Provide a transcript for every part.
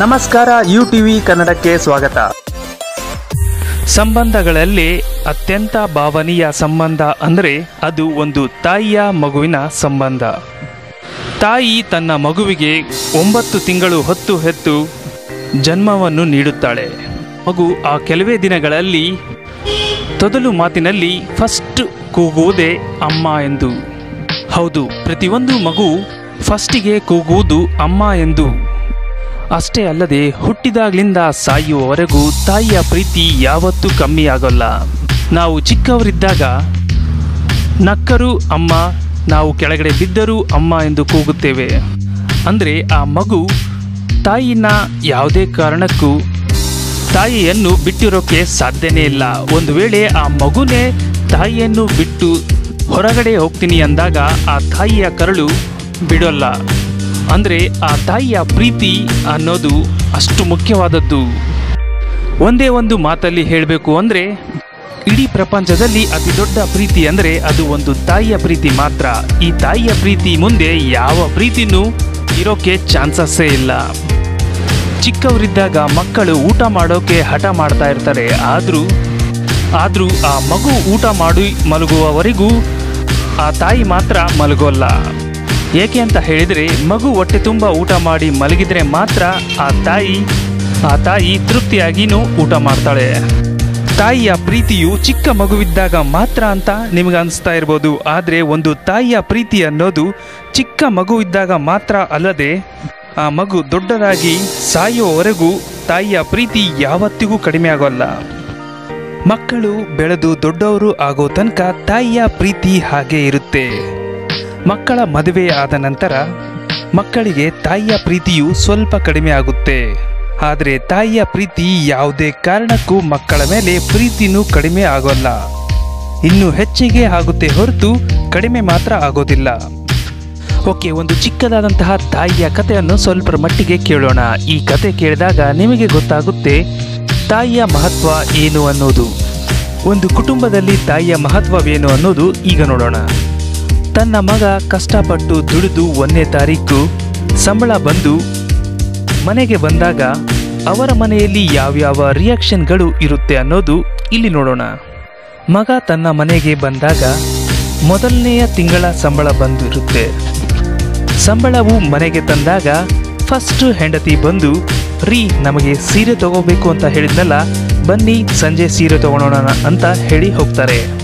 ನಮಸ್ಕಾರ you TV ಕನ್ನಡಕ್ಕೆ ಸ್ವಾಗತ. ಸಂಬಂಧಗಳಲ್ಲಿ ಅತ್ಯಂತ ಭಾವನೀಯ ಸಂಬಂಧ ಅಂದರೆ ಅದು ಒಂದು ತಾಯಿಯ ಮಗುವಿನ ಸಂಬಂಧ. ತಾಯಿ ತನ್ನ ಮಗುವಿಗೆ ಒಂಬತ್ತು ತಿಂಗಳು ಹೊತ್ತು ಹೆತ್ತು ಜನ್ಮವನ್ನು ನೀಡುತ್ತಾಳೆ. ಮಗು ಆ ಕೆಲವೇ ದಿನಗಳಲ್ಲಿ ತೊದಲು ಮಾತಿನಲ್ಲಿ ಫಸ್ಟ್ ಕೂಗುವುದೇ ಅಮ್ಮ ಎಂದು. ಹೌದು, ಪ್ರತಿಯೊಂದು ಮಗು ಫಸ್ಟಿಗೆ ಕೂಗುವುದು ಅಮ್ಮ ಎಂದು. ಅಷ್ಟೇ ಅಲ್ಲದೆ ಹುಟ್ಟಿದಾಗ್ಲಿಂದ ಸಾಯುವವರೆಗೂ ತಾಯಿಯ ಪ್ರೀತಿ ಯಾವತ್ತೂ ಕಮ್ಮಿ ಆಗೋಲ್ಲ ನಾವು ಚಿಕ್ಕವರಿದ್ದಾಗ, ನಕ್ಕರು ಅಮ್ಮ, ನಾವು ಕೆಳಗಡೆ ಬಿದ್ದರೂ ಅಮ್ಮ ಎಂದು ಕೂಗುತ್ತೇವೆ. ಅಂದರೆ ಆ ಮಗು ತಾಯಿನ ಯಾವುದೇ ಕಾರಣಕ್ಕೂ ತಾಯಿಯನ್ನು ಬಿಟ್ಟಿರೋಕ್ಕೆ ಸಾಧ್ಯನೇ ಇಲ್ಲ. ಒಂದು ವೇಳೆ ಆ ಮಗುನೇ ತಾಯಿಯನ್ನು ಬಿಟ್ಟು ಹೊರಗಡೆ ಹೋಗ್ತೀನಿ ಅಂದಾಗ ಆ ತಾಯಿಯ ಕರಳು ಬಿಡೋಲ್ಲ. ಅಂದರೆ ಆ ತಾಯಿಯ ಪ್ರೀತಿ ಅನ್ನೋದು ಅಷ್ಟು ಮುಖ್ಯವಾದದ್ದು. ಒಂದೇ ಒಂದು ಮಾತಲ್ಲಿ ಹೇಳಬೇಕು ಅಂದರೆ, ಇಡೀ ಪ್ರಪಂಚದಲ್ಲಿ ಅತಿ ದೊಡ್ಡ ಪ್ರೀತಿ ಅಂದರೆ ಅದು ಒಂದು ತಾಯಿಯ ಪ್ರೀತಿ ಮಾತ್ರ. ಈ ತಾಯಿಯ ಪ್ರೀತಿ ಮುಂದೆ ಯಾವ ಪ್ರೀತಿನೂ ಇರೋಕ್ಕೆ ಚಾನ್ಸಸ್ಸೇ ಇಲ್ಲ. ಚಿಕ್ಕವರಿದ್ದಾಗ ಮಕ್ಕಳು ಊಟ ಮಾಡೋಕೆ ಹಠ ಮಾಡ್ತಾ ಇರ್ತಾರೆ. ಆದರೂ ಆದರೂ ಆ ಮಗು ಊಟ ಮಾಡಿ ಮಲಗುವವರೆಗೂ ಆ ತಾಯಿ ಮಾತ್ರ ಮಲಗೋಲ್ಲ. ಏಕೆ ಅಂತ ಹೇಳಿದರೆ ಮಗು ಹೊಟ್ಟೆ ತುಂಬ ಊಟ ಮಾಡಿ ಮಲಗಿದರೆ ಮಾತ್ರ ಆ ತಾಯಿ ಆ ತಾಯಿ ತೃಪ್ತಿಯಾಗಿನೂ ಊಟ ಮಾಡ್ತಾಳೆ. ತಾಯಿಯ ಪ್ರೀತಿಯು ಚಿಕ್ಕ ಮಗುವಿದ್ದಾಗ ಮಾತ್ರ ಅಂತ ನಿಮಗೆ ಅನಿಸ್ತಾ ಇರ್ಬೋದು. ಆದರೆ ಒಂದು ತಾಯಿಯ ಪ್ರೀತಿ ಅನ್ನೋದು ಚಿಕ್ಕ ಮಗುವಿದ್ದಾಗ ಮಾತ್ರ ಅಲ್ಲದೆ ಆ ಮಗು ದೊಡ್ಡದಾಗಿ ಸಾಯುವವರೆಗೂ ತಾಯಿಯ ಪ್ರೀತಿ ಯಾವತ್ತಿಗೂ ಕಡಿಮೆ ಆಗೋಲ್ಲ. ಮಕ್ಕಳು ಬೆಳೆದು ದೊಡ್ಡವರು ಆಗೋ ತನಕ ತಾಯಿಯ ಪ್ರೀತಿ ಹಾಗೆ ಇರುತ್ತೆ. ಮಕ್ಕಳ ಮದುವೆ ಆದ ನಂತರ ಮಕ್ಕಳಿಗೆ ತಾಯಿಯ ಪ್ರೀತಿಯು ಸ್ವಲ್ಪ ಕಡಿಮೆ ಆಗುತ್ತೆ. ಆದರೆ ತಾಯಿಯ ಪ್ರೀತಿ ಯಾವುದೇ ಕಾರಣಕ್ಕೂ ಮಕ್ಕಳ ಮೇಲೆ ಪ್ರೀತಿನೂ ಕಡಿಮೆ ಆಗೋಲ್ಲ. ಇನ್ನು ಹೆಚ್ಚಿಗೆ ಆಗುತ್ತೆ ಹೊರತು ಕಡಿಮೆ ಮಾತ್ರ ಆಗೋದಿಲ್ಲ. ಓಕೆ, ಒಂದು ಚಿಕ್ಕದಾದಂತಹ ತಾಯಿಯ ಕಥೆಯನ್ನು ಸ್ವಲ್ಪ ಮಟ್ಟಿಗೆ ಕೇಳೋಣ. ಈ ಕತೆ ಕೇಳಿದಾಗ ನಿಮಗೆ ಗೊತ್ತಾಗುತ್ತೆ ತಾಯಿಯ ಮಹತ್ವ ಏನು ಅನ್ನೋದು. ಒಂದು ಕುಟುಂಬದಲ್ಲಿ ತಾಯಿಯ ಮಹತ್ವವೇನು ಅನ್ನೋದು ಈಗ ನೋಡೋಣ. ತನ್ನ ಮಗ ಕಷ್ಟಪಟ್ಟು ದುಡಿದು ಒಂದನೇ ತಾರೀಕು ಸಂಬಳ ಬಂದು ಮನೆಗೆ ಬಂದಾಗ ಅವರ ಮನೆಯಲ್ಲಿ ಯಾವ್ಯಾವ ರಿಯಾಕ್ಷನ್ಗಳು ಇರುತ್ತೆ ಅನ್ನೋದು ಇಲ್ಲಿ ನೋಡೋಣ. ಮಗ ತನ್ನ ಮನೆಗೆ ಬಂದಾಗ ಮೊದಲನೆಯ ತಿಂಗಳ ಸಂಬಳ ಬಂದಿರುತ್ತೆ. ಸಂಬಳವು ಮನೆಗೆ ತಂದಾಗ ಫಸ್ಟ್ ಹೆಂಡತಿ ಬಂದು, ರೀ, ನಮಗೆ ಸೀರೆ ತಗೋಬೇಕು ಅಂತ ಹೇಳಿದ್ನಲ್ಲ, ಬನ್ನಿ, ಸಂಜೆ ಸೀರೆ ತಗೊಳೋಣ ಅಂತ ಹೇಳಿ ಹೋಗ್ತಾರೆ.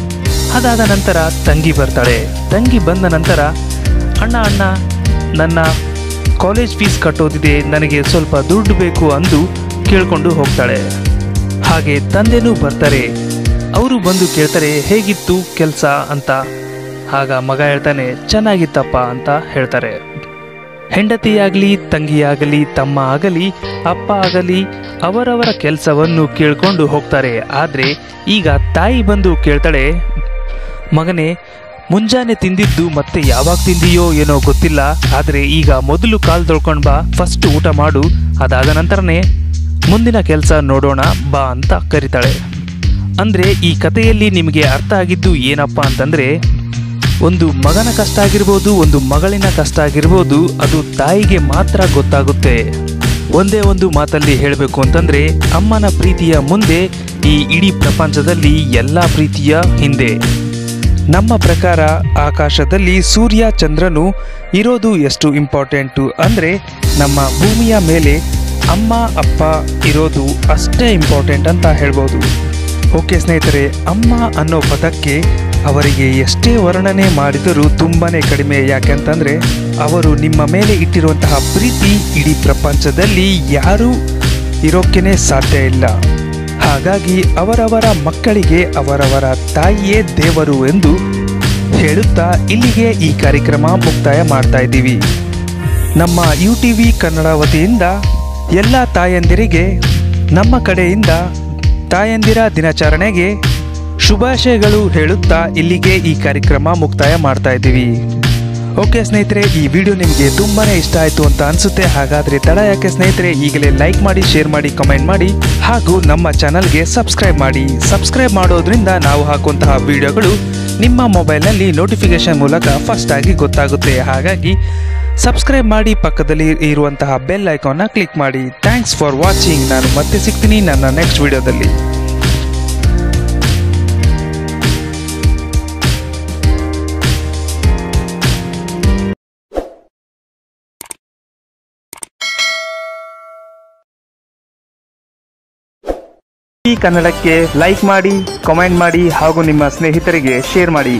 ಅದಾದ ನಂತರ ತಂಗಿ ಬರ್ತಾಳೆ. ತಂಗಿ ಬಂದ ನಂತರ, ಅಣ್ಣ ಅಣ್ಣ, ನನ್ನ ಕಾಲೇಜ್ ಫೀಸ್ ಕಟ್ಟೋದಿದೆ, ನನಗೆ ಸ್ವಲ್ಪ ದುಡ್ಡು ಬೇಕು ಅಂದು ಕೇಳ್ಕೊಂಡು ಹೋಗ್ತಾಳೆ. ಹಾಗೆ ತಂದೆನೂ ಬರ್ತಾರೆ. ಅವರು ಬಂದು ಕೇಳ್ತಾರೆ, ಹೇಗಿತ್ತು ಕೆಲಸ ಅಂತ? ಆಗ ಮಗ ಹೇಳ್ತಾನೆ, ಚೆನ್ನಾಗಿತ್ತಪ್ಪ ಅಂತ ಹೇಳ್ತಾರೆ. ಹೆಂಡತಿಯಾಗಲಿ, ತಂಗಿಯಾಗಲಿ, ತಮ್ಮ ಆಗಲಿ, ಅಪ್ಪ ಆಗಲಿ, ಅವರವರ ಕೆಲಸವನ್ನು ಕೇಳ್ಕೊಂಡು ಹೋಗ್ತಾರೆ. ಆದರೆ ಈಗ ತಾಯಿ ಬಂದು ಕೇಳ್ತಾಳೆ ಮಗನೇ, ಮುಂಜಾನೆ ತಿಂದಿದ್ದು ಮತ್ತೆ ಯಾವಾಗ ತಿಂದಿಯೋ ಏನೋ ಗೊತ್ತಿಲ್ಲ, ಆದರೆ ಈಗ ಮೊದಲು ಕಾಲು ತೊಳ್ಕೊಂಡು ಬಾ ಫಸ್ಟ್ ಊಟ ಮಾಡು, ಅದಾದ ನಂತರನೇ ಮುಂದಿನ ಕೆಲಸ ನೋಡೋಣ, ಬಾ ಅಂತ ಕರಿತಾಳೆ. ಅಂದರೆ ಈ ಕಥೆಯಲ್ಲಿ ನಿಮಗೆ ಅರ್ಥ ಆಗಿದ್ದು ಏನಪ್ಪ ಅಂತಂದರೆ, ಒಂದು ಮಗನ ಕಷ್ಟ ಆಗಿರ್ಬೋದು, ಒಂದು ಮಗಳಿನ ಕಷ್ಟ ಆಗಿರ್ಬೋದು, ಅದು ತಾಯಿಗೆ ಮಾತ್ರ ಗೊತ್ತಾಗುತ್ತೆ. ಒಂದೇ ಒಂದು ಮಾತಲ್ಲಿ ಹೇಳಬೇಕು ಅಂತಂದರೆ, ಅಮ್ಮನ ಪ್ರೀತಿಯ ಮುಂದೆ ಈ ಇಡೀ ಪ್ರಪಂಚದಲ್ಲಿ ಎಲ್ಲ ಪ್ರೀತಿಯ ಹಿಂದೆ. ನಮ್ಮ ಪ್ರಕಾರ ಆಕಾಶದಲ್ಲಿ ಸೂರ್ಯ ಚಂದ್ರನು ಇರೋದು ಎಷ್ಟು ಇಂಪಾರ್ಟೆಂಟು ಅಂದರೆ ನಮ್ಮ ಭೂಮಿಯ ಮೇಲೆ ಅಮ್ಮ, ಅಪ್ಪ ಇರೋದು ಅಷ್ಟೇ ಇಂಪಾರ್ಟೆಂಟ್ ಅಂತ ಹೇಳ್ಬೋದು. ಓಕೆ ಸ್ನೇಹಿತರೆ, ಅಮ್ಮ ಅನ್ನೋ ಪದಕ್ಕೆ ಅವರಿಗೆ ಎಷ್ಟೇ ವರ್ಣನೆ ಮಾಡಿದರೂ ತುಂಬಾ ಕಡಿಮೆ. ಯಾಕೆಂತಂದರೆ ಅವರು ನಿಮ್ಮ ಮೇಲೆ ಇಟ್ಟಿರುವಂತಹ ಪ್ರೀತಿ ಇಡೀ ಪ್ರಪಂಚದಲ್ಲಿ ಯಾರೂ ಇರೋಕ್ಕೇ ಸಾಧ್ಯ ಇಲ್ಲ. ಹಾಗಾಗಿ ಅವರವರ ಮಕ್ಕಳಿಗೆ ಅವರವರ ತಾಯಿಯೇ ದೇವರು ಎಂದು ಹೇಳುತ್ತಾ ಇಲ್ಲಿಗೆ ಈ ಕಾರ್ಯಕ್ರಮ ಮುಕ್ತಾಯ ಮಾಡ್ತಾ ಇದ್ದೀವಿ. ನಮ್ಮ ಯು ಟಿ ವಿ ಕನ್ನಡ ವತಿಯಿಂದ ಎಲ್ಲ ತಾಯಂದಿರಿಗೆ, ನಮ್ಮ ಕಡೆಯಿಂದ ತಾಯಂದಿರ ದಿನಾಚರಣೆಗೆ ಶುಭಾಶಯಗಳು ಹೇಳುತ್ತಾ ಇಲ್ಲಿಗೆ ಈ ಕಾರ್ಯಕ್ರಮ ಮುಕ್ತಾಯ ಮಾಡ್ತಾ ಇದ್ದೀವಿ. ಓಕೆ ಸ್ನೇಹಿತರೆ, ಈ ವಿಡಿಯೋ ನಿಮಗೆ ತುಂಬಾ ಇಷ್ಟ ಆಯಿತು ಅಂತ ಅನಿಸುತ್ತೆ. ಹಾಗಾದರೆ ತಡ ಯಾಕೆ ಸ್ನೇಹಿತರೆ, ಈಗಲೇ ಲೈಕ್ ಮಾಡಿ ಶೇರ್ ಮಾಡಿ ಕಮೆಂಟ್ ಮಾಡಿ, ಹಾಗೂ ನಮ್ಮ ಚಾನಲ್ಗೆ ಸಬ್ಸ್ಕ್ರೈಬ್ ಮಾಡಿ. ಸಬ್ಸ್ಕ್ರೈಬ್ ಮಾಡೋದ್ರಿಂದ ನಾವು ಹಾಕುವಂತಹ ವಿಡಿಯೋಗಳು ನಿಮ್ಮ ಮೊಬೈಲ್ನಲ್ಲಿ ನೋಟಿಫಿಕೇಶನ್ ಮೂಲಕ ಫಸ್ಟ್ ಆಗಿ ಗೊತ್ತಾಗುತ್ತೆ. ಹಾಗಾಗಿ ಸಬ್ಸ್ಕ್ರೈಬ್ ಮಾಡಿ, ಪಕ್ಕದಲ್ಲಿ ಇರುವಂತಹ ಬೆಲ್ ಐಕಾನ್ನ ಕ್ಲಿಕ್ ಮಾಡಿ. ಥ್ಯಾಂಕ್ಸ್ ಫಾರ್ ವಾಚಿಂಗ್ ನಾನು ಮತ್ತೆ ಸಿಗ್ತೀನಿ ನನ್ನ ನೆಕ್ಸ್ಟ್ ವಿಡಿಯೋದಲ್ಲಿ. ಈ ಕನ್ನಡಕ್ಕೆ ಲೈಕ್ ಮಾಡಿ ಕಮೆಂಟ್ ಮಾಡಿ ಹಾಗೂ ನಿಮ್ಮ ಸ್ನೇಹಿತರಿಗೆ ಶೇರ್ ಮಾಡಿ.